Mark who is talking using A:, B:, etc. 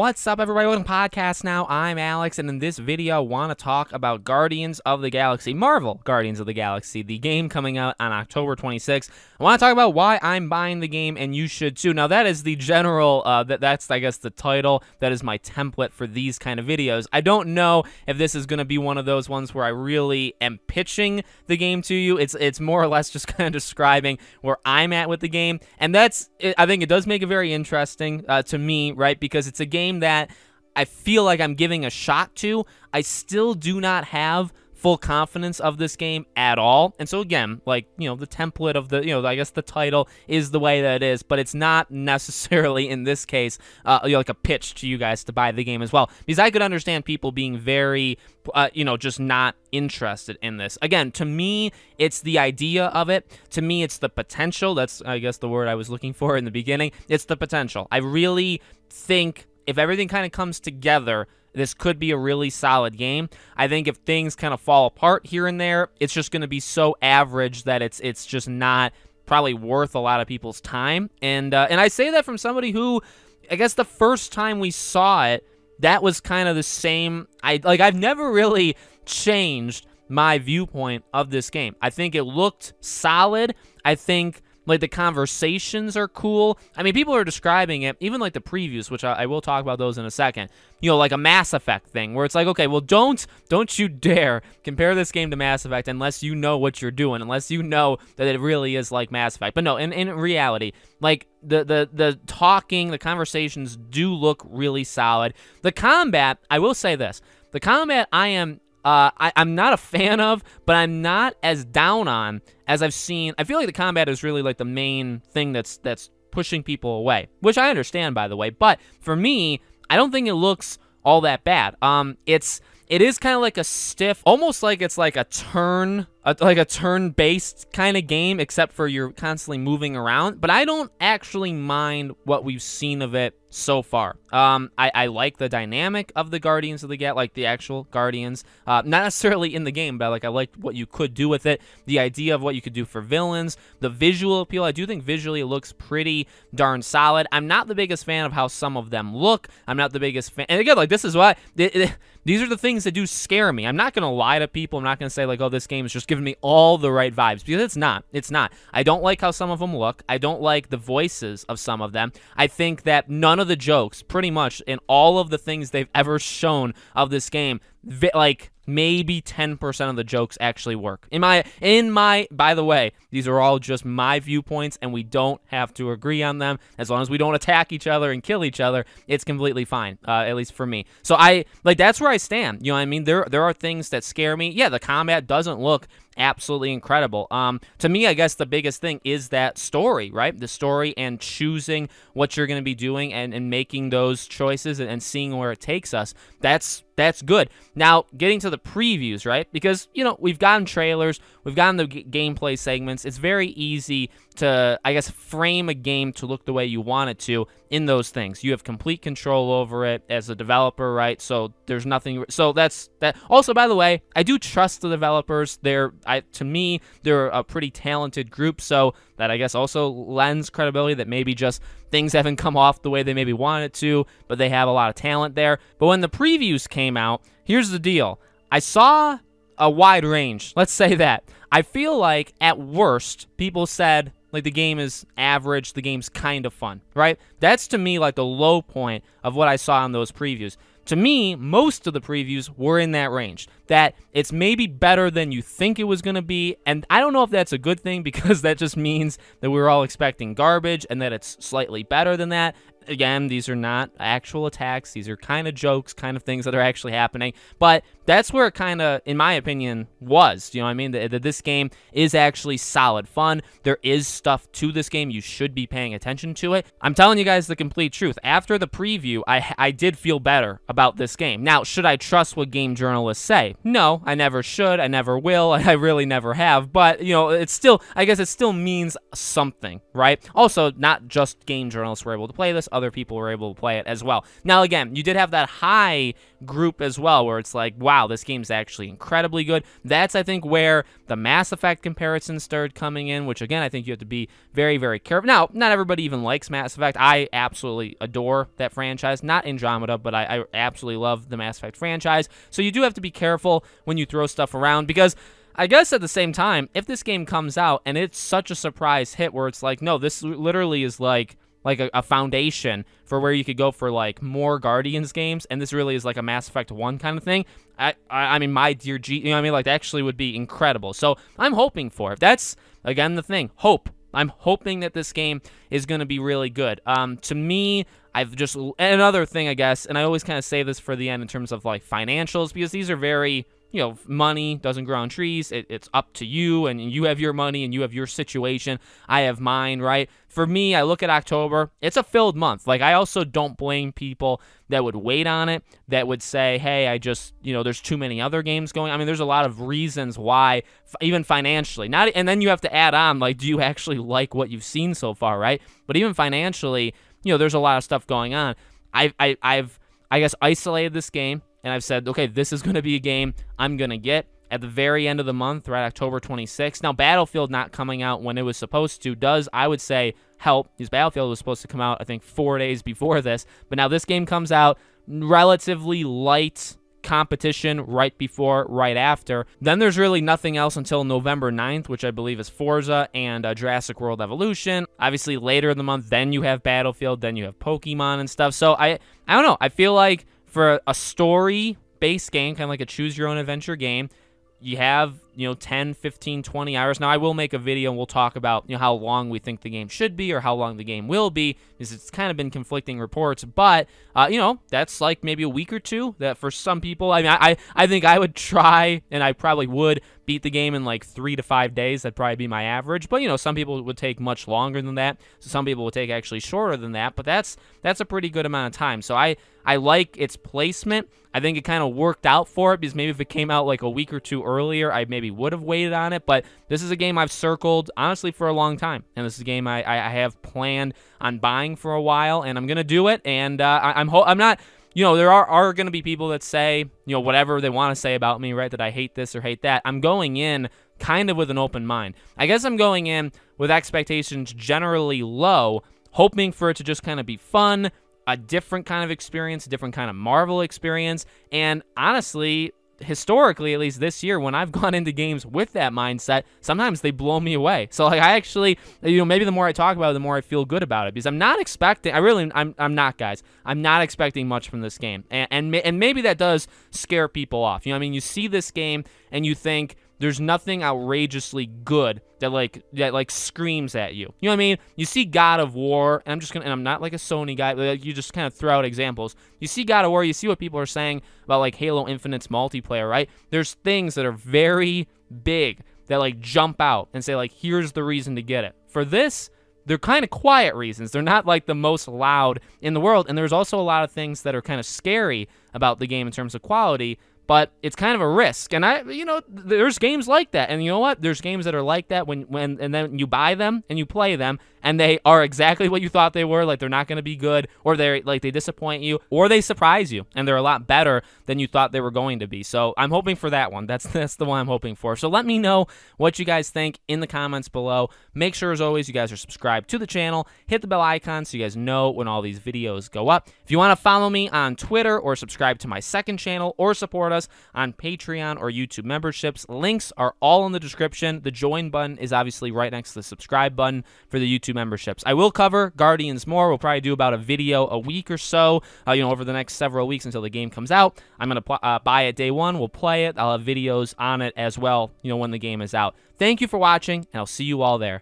A: What's up, everybody? Welcome to Podcast Now. I'm Alex, and in this video, I want to talk about Guardians of the Galaxy, Marvel Guardians of the Galaxy, the game coming out on October 26th. I want to talk about why I'm buying the game, and you should too. Now, that is the general, uh, that that's, I guess, the title. That is my template for these kind of videos. I don't know if this is going to be one of those ones where I really am pitching the game to you. It's, it's more or less just kind of describing where I'm at with the game, and that's, I think it does make it very interesting uh, to me, right? Because it's a game game that I feel like I'm giving a shot to. I still do not have full confidence of this game at all. And so again, like, you know, the template of the, you know, I guess the title is the way that it is, but it's not necessarily in this case uh, you know, like a pitch to you guys to buy the game as well. Because I could understand people being very, uh, you know, just not interested in this. Again, to me, it's the idea of it. To me, it's the potential. That's, I guess, the word I was looking for in the beginning. It's the potential. I really think if everything kind of comes together, this could be a really solid game. I think if things kind of fall apart here and there, it's just going to be so average that it's it's just not probably worth a lot of people's time. And uh, and I say that from somebody who, I guess the first time we saw it, that was kind of the same. I like I've never really changed my viewpoint of this game. I think it looked solid. I think like the conversations are cool. I mean, people are describing it, even like the previews, which I, I, will talk about those in a second. You know, like a Mass Effect thing, where it's like, okay, well, don't don't you dare compare this game to Mass Effect unless you know what you're doing, unless you know that it really is like Mass Effect. But no, in in reality, like the the the talking, the conversations do look really solid. The combat, I will say this. The combat I am uh, I, am not a fan of, but I'm not as down on as I've seen. I feel like the combat is really like the main thing that's that's pushing people away, which I understand by the way. But for me, I don't think it looks all that bad. Um, it's it is kind of like a stiff, almost like it's like a turn, a, like a turn-based kind of game, except for you're constantly moving around. But I don't actually mind what we've seen of it so far. Um, I, I like the dynamic of the Guardians of the Get, like the actual Guardians. Uh, not necessarily in the game, but like I like what you could do with it. The idea of what you could do for villains, the visual appeal. I do think visually it looks pretty darn solid. I'm not the biggest fan of how some of them look. I'm not the biggest fan. And again, like this is why these are the things that do scare me. I'm not gonna lie to people. I'm not gonna say like, oh, this game is just giving me all the right vibes because it's not. It's not. I don't like how some of them look. I don't like the voices of some of them. I think that none of the jokes, pretty much in all of the things they've ever shown of this game, like maybe 10% of the jokes actually work. In my in my by the way, these are all just my viewpoints and we don't have to agree on them as long as we don't attack each other and kill each other, it's completely fine. Uh, at least for me. So I like that's where I stand. You know what I mean? There there are things that scare me. Yeah, the combat doesn't look absolutely incredible. Um, to me, I guess the biggest thing is that story, right? The story and choosing what you're going to be doing and, and making those choices and, and seeing where it takes us. That's that's good. Now, getting to the previews, right? Because, you know, we've gotten trailers, we've gotten the gameplay segments. It's very easy to, I guess, frame a game to look the way you want it to in those things. You have complete control over it as a developer, right? So there's nothing. So that's that. Also, by the way, I do trust the developers. They're, I, to me, they're a pretty talented group. So that I guess also lends credibility that maybe just things haven't come off the way they maybe wanted to, but they have a lot of talent there. But when the previews came out, here's the deal. I saw a wide range. Let's say that. I feel like at worst, people said like the game is average, the game's kind of fun, right? That's to me like the low point of what I saw in those previews. To me, most of the previews were in that range. That it's maybe better than you think it was going to be. And I don't know if that's a good thing because that just means that we are all expecting garbage and that it's slightly better than that again, these are not actual attacks. These are kind of jokes, kind of things that are actually happening. But that's where it kind of, in my opinion, was. You know what I mean? That this game is actually solid fun. There is stuff to this game. You should be paying attention to it. I'm telling you guys the complete truth. After the preview, I, I did feel better about this game. Now, should I trust what game journalists say? No, I never should. I never will. I really never have. But, you know, it's still, I guess it still means something, right? Also, not just game journalists were able to play this other people were able to play it as well. Now, again, you did have that high group as well, where it's like, wow, this game's actually incredibly good. That's, I think, where the Mass Effect comparisons started coming in, which, again, I think you have to be very, very careful. Now, not everybody even likes Mass Effect. I absolutely adore that franchise. Not Andromeda, but I, I absolutely love the Mass Effect franchise. So you do have to be careful when you throw stuff around because I guess at the same time, if this game comes out and it's such a surprise hit where it's like, no, this literally is like like a, a, foundation for where you could go for like more Guardians games, and this really is like a Mass Effect One kind of thing. I, I, I mean, my dear G, you know, what I mean, like that actually would be incredible. So I'm hoping for it. That's again the thing, hope. I'm hoping that this game is going to be really good. Um, to me, I've just another thing, I guess, and I always kind of say this for the end in terms of like financials because these are very you know, money doesn't grow on trees. It, it's up to you, and you have your money and you have your situation. I have mine, right? For me, I look at October, it's a filled month. Like, I also don't blame people that would wait on it, that would say, hey, I just, you know, there's too many other games going. I mean, there's a lot of reasons why, even financially. Not, And then you have to add on, like, do you actually like what you've seen so far, right? But even financially, you know, there's a lot of stuff going on. I, I, I've, I guess, isolated this game and I've said, okay, this is going to be a game I'm going to get at the very end of the month, right, October 26th. Now, Battlefield not coming out when it was supposed to does, I would say, help. Because Battlefield was supposed to come out, I think, four days before this. But now this game comes out relatively light competition right before, right after. Then there's really nothing else until November 9th, which I believe is Forza and uh, Jurassic World Evolution. Obviously, later in the month, then you have Battlefield, then you have Pokemon and stuff. So I, I don't know. I feel like for a story based game, kind of like a choose your own adventure game, you have, you know, 10, 15, 20 hours. Now, I will make a video and we'll talk about, you know, how long we think the game should be or how long the game will be, because it's kind of been conflicting reports. But, uh, you know, that's like maybe a week or two that for some people, I mean, I, I think I would try, and I probably would beat the game in like three to five days. That'd probably be my average. But, you know, some people would take much longer than that. So some people would take actually shorter than that. But that's, that's a pretty good amount of time. So I, I like its placement. I think it kind of worked out for it because maybe if it came out like a week or two earlier, I maybe would have waited on it. But this is a game I've circled honestly for a long time, and this is a game I, I have planned on buying for a while, and I'm gonna do it. And uh, I, I'm ho- I'm not. You know, there are, are going to be people that say, you know, whatever they want to say about me, right? That I hate this or hate that. I'm going in kind of with an open mind. I guess I'm going in with expectations generally low, hoping for it to just kind of be fun, a different kind of experience, a different kind of Marvel experience. And honestly, historically, at least this year, when I've gone into games with that mindset, sometimes they blow me away. So like I actually, you know, maybe the more I talk about it, the more I feel good about it because I'm not expecting. I really, I'm, I'm not, guys. I'm not expecting much from this game, and and, and maybe that does scare people off. You know, I mean, you see this game and you think there's nothing outrageously good that like that like screams at you. You know what I mean? You see God of War, and I'm just gonna and I'm not like a Sony guy, but like, you just kind of throw out examples. You see God of War, you see what people are saying about like Halo Infinite's multiplayer, right? There's things that are very big that like jump out and say like here's the reason to get it. For this, they're kind of quiet reasons. They're not like the most loud in the world. And there's also a lot of things that are kind of scary about the game in terms of quality but it's kind of a risk. And I, you know, there's games like that. And you know what? There's games that are like that when, when, and then you buy them and you play them and they are exactly what you thought they were. Like they're not going to be good, or they're like they disappoint you, or they surprise you, and they're a lot better than you thought they were going to be. So I'm hoping for that one. That's that's the one I'm hoping for. So let me know what you guys think in the comments below. Make sure, as always, you guys are subscribed to the channel. Hit the bell icon so you guys know when all these videos go up. If you want to follow me on Twitter or subscribe to my second channel or support us on Patreon or YouTube memberships, links are all in the description. The join button is obviously right next to the subscribe button for the YouTube memberships. I will cover Guardians more. We'll probably do about a video a week or so, uh, you know, over the next several weeks until the game comes out. I'm going to uh, buy it day one. We'll play it. I'll have videos on it as well, you know, when the game is out. Thank you for watching, and I'll see you all there.